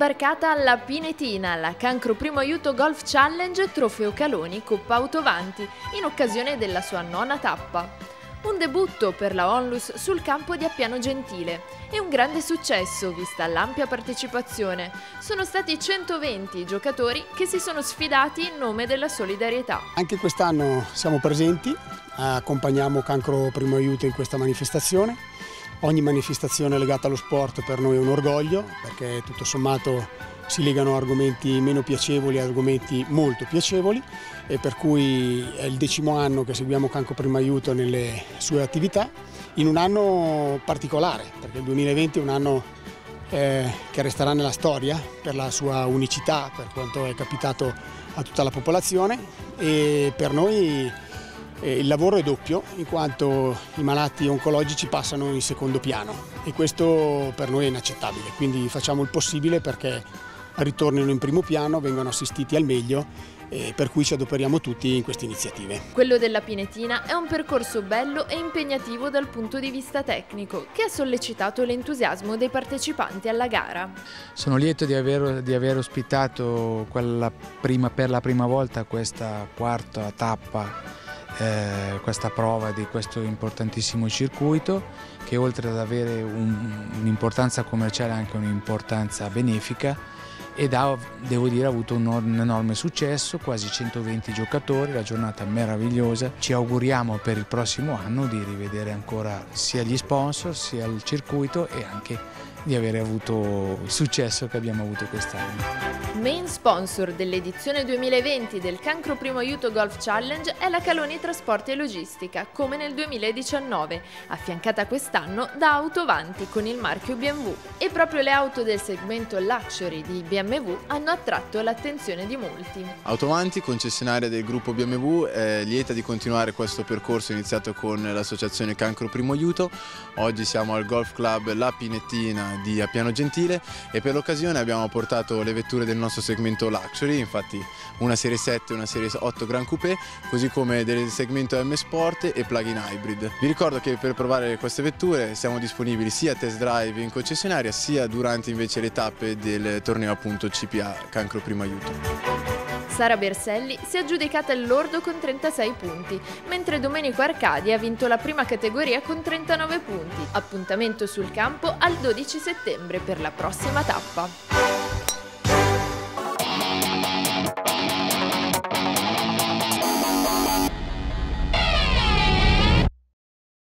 sbarcata alla Pinetina, la Cancro Primo Aiuto Golf Challenge Trofeo Caloni Coppa Autovanti, in occasione della sua nona tappa. Un debutto per la Onlus sul campo di Appiano Gentile e un grande successo vista l'ampia partecipazione. Sono stati 120 i giocatori che si sono sfidati in nome della solidarietà. Anche quest'anno siamo presenti, accompagniamo Cancro Primo Aiuto in questa manifestazione Ogni manifestazione legata allo sport per noi è un orgoglio perché tutto sommato si legano argomenti meno piacevoli a argomenti molto piacevoli e per cui è il decimo anno che seguiamo Canco Primo Aiuto nelle sue attività in un anno particolare perché il 2020 è un anno eh, che resterà nella storia per la sua unicità, per quanto è capitato a tutta la popolazione e per noi il lavoro è doppio in quanto i malati oncologici passano in secondo piano e questo per noi è inaccettabile, quindi facciamo il possibile perché ritornino in primo piano, vengano assistiti al meglio e per cui ci adoperiamo tutti in queste iniziative. Quello della Pinetina è un percorso bello e impegnativo dal punto di vista tecnico che ha sollecitato l'entusiasmo dei partecipanti alla gara. Sono lieto di aver, di aver ospitato prima, per la prima volta questa quarta tappa eh, questa prova di questo importantissimo circuito che oltre ad avere un'importanza commerciale ha anche un'importanza benefica ed ha, devo dire, avuto un, enorme successo, quasi 120 giocatori, la giornata meravigliosa. Ci auguriamo per il prossimo anno di rivedere ancora sia gli sponsor sia il circuito e anche di avere avuto il successo che abbiamo avuto quest'anno. Main sponsor dell'edizione 2020 del Cancro Primo Aiuto Golf Challenge è la Caloni Trasporti e Logistica, come nel 2019, affiancata quest'anno da Autovanti con il marchio BMW. E proprio le auto del segmento Luxury di BMW hanno attratto l'attenzione di molti. Autovanti, concessionaria del gruppo BMW, è lieta di continuare questo percorso iniziato con l'associazione Cancro Primo Aiuto. Oggi siamo al Golf Club La Pinettina di Appiano Gentile e per l'occasione abbiamo portato le vetture del nostro segmento Luxury, infatti una serie 7 e una serie 8 Gran Coupé, così come del segmento M Sport e plug-in hybrid. Vi ricordo che per provare queste vetture siamo disponibili sia a test drive in concessionaria sia durante invece le tappe del torneo appunto CPA Cancro Primo Aiuto. Sara Berselli si è aggiudicata il lordo con 36 punti, mentre Domenico Arcadi ha vinto la prima categoria con 39 punti. Appuntamento sul campo al 12 settembre per la prossima tappa.